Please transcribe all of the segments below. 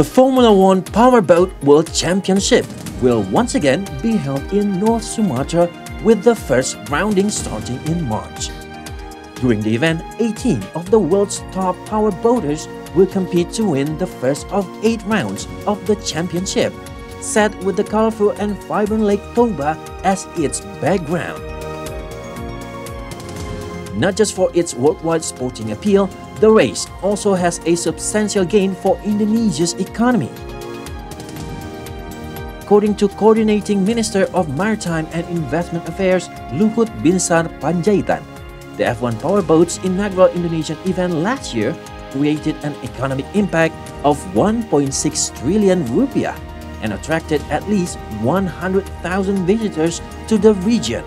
The Formula One Powerboat World Championship will once again be held in North Sumatra with the first rounding starting in March. During the event, 18 of the world's top powerboaters will compete to win the first of eight rounds of the championship, set with the colorful and vibrant Lake Toba as its background. Not just for its worldwide sporting appeal, the race also has a substantial gain for Indonesia's economy. According to Coordinating Minister of Maritime and Investment Affairs Luhut Binsar Panjaitan, the F1 Powerboat's inaugural Indonesian event last year created an economic impact of 1.6 trillion rupiah and attracted at least 100,000 visitors to the region.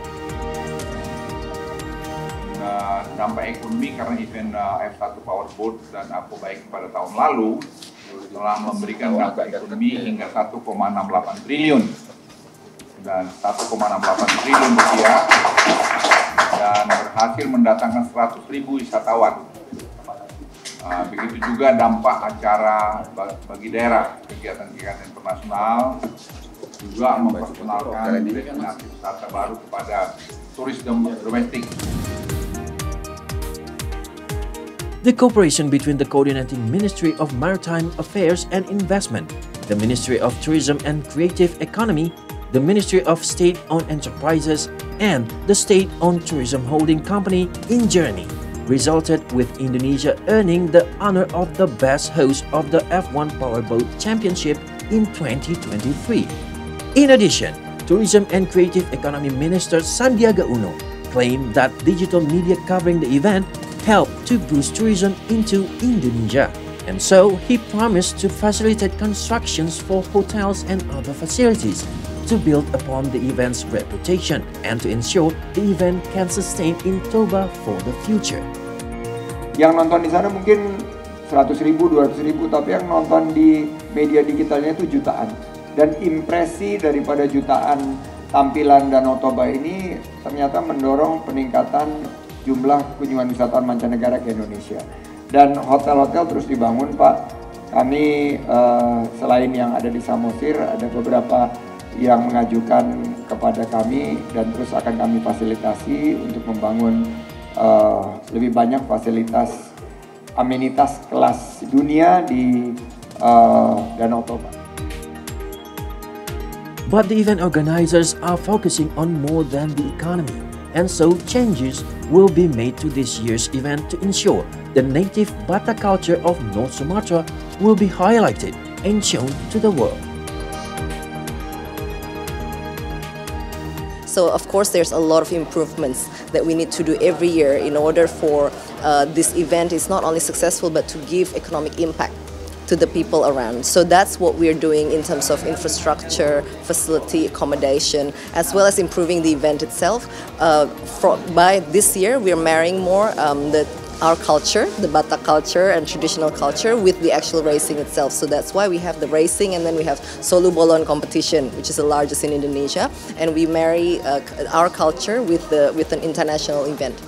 Dampak ekonomi karena event uh, F1 Powerboat dan Aku Baik pada tahun lalu telah memberikan dampak ekonomi hingga 1,68 triliun dan 1,68 triliun rupiah dan berhasil mendatangkan 100 ribu wisatawan. Uh, begitu juga dampak acara bagi daerah, kegiatan-kegiatan internasional juga memperkenalkan destinasi wisata baru kepada turis domestik. The cooperation between the Coordinating Ministry of Maritime Affairs and Investment, the Ministry of Tourism and Creative Economy, the Ministry of State-Owned Enterprises, and the State-Owned Tourism Holding Company InJourney resulted with Indonesia earning the honor of the best host of the F1 Powerboat Championship in 2023. In addition, Tourism and Creative Economy Minister Sandiaga Uno claimed that digital media covering the event help to boost tourism into Indonesia. And so, he promised to facilitate constructions for hotels and other facilities to build upon the event's reputation and to ensure the event can sustain in Toba for the future. Yang nonton di sana mungkin 100 ribu, 200 ribu, tapi yang nonton di media digitalnya itu jutaan. Dan impresi daripada jutaan tampilan Danau Toba ini ternyata mendorong peningkatan jumlah kunjungan wisatawan mancanegara ke Indonesia. Dan hotel-hotel terus dibangun Pak. Kami uh, selain yang ada di Samosir, ada beberapa yang mengajukan kepada kami dan terus akan kami fasilitasi untuk membangun uh, lebih banyak fasilitas amenitas kelas dunia di uh, Danau Toba. But the event organizers are focusing on more than the economy. And so changes will be made to this year's event to ensure the native Batak culture of North Sumatra will be highlighted and shown to the world. So of course there's a lot of improvements that we need to do every year in order for uh, this event is not only successful but to give economic impact to the people around. So that's what we're doing in terms of infrastructure, facility, accommodation, as well as improving the event itself. Uh, for, by this year, we're marrying more um, the our culture, the Batak culture and traditional culture with the actual racing itself. So that's why we have the racing and then we have Solu Bolon competition, which is the largest in Indonesia. And we marry uh, our culture with, the, with an international event.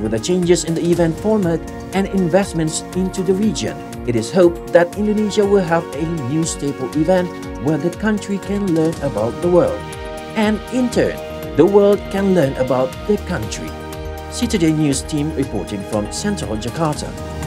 With the changes in the event format and investments into the region, it is hoped that Indonesia will have a new staple event where the country can learn about the world. And in turn, the world can learn about the country. Today News team reporting from Central Jakarta.